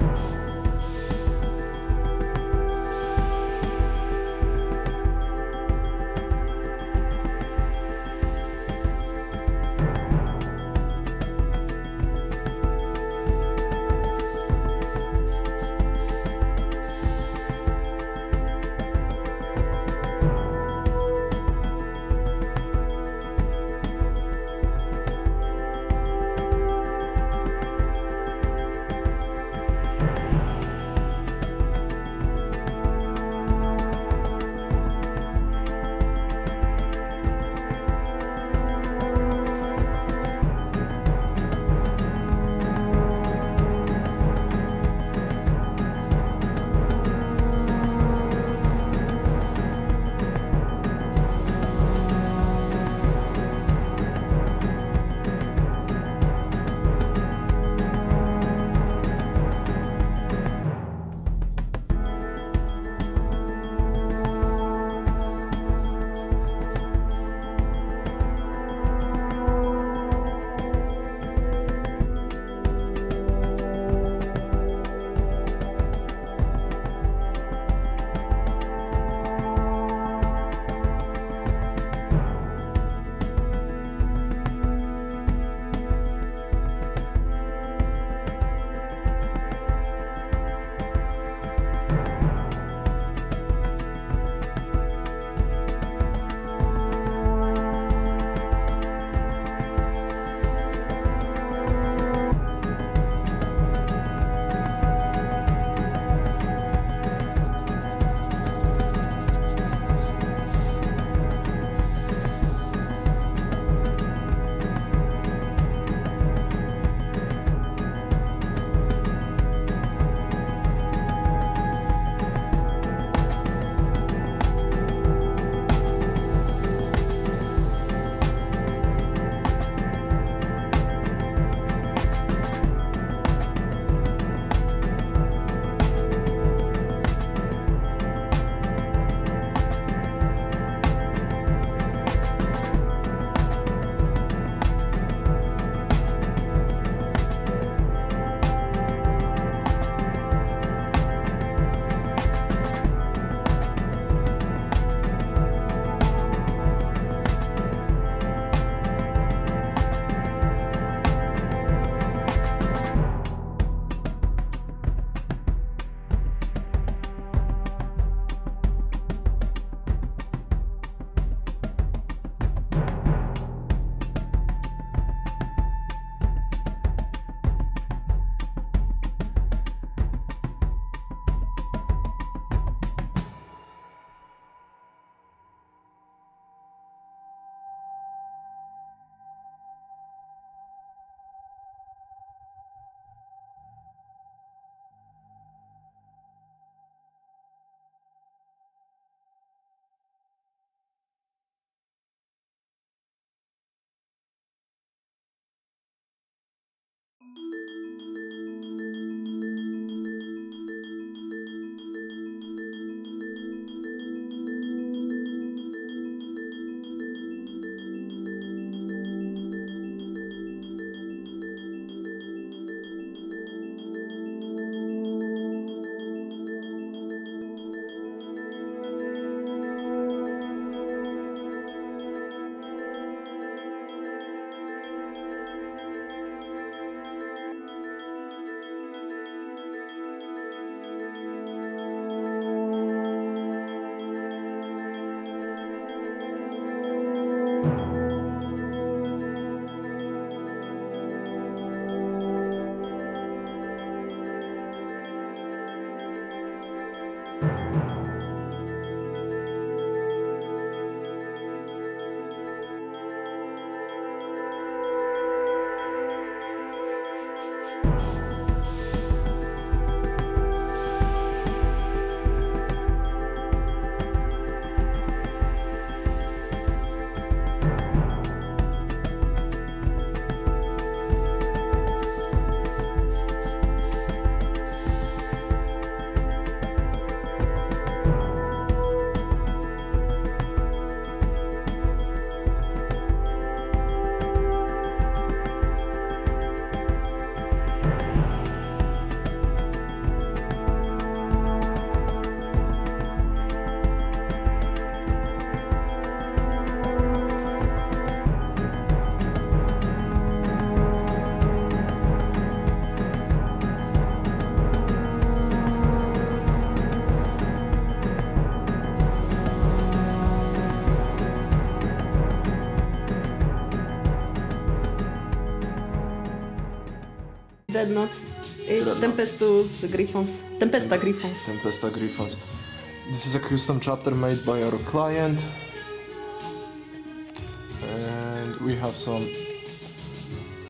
Bye. Dreadnoughts. It's Dreadnoughts. Tempestus Griffons. Tempesta Griffons. Tempesta Griffons. This is a custom chapter made by our client. And we have some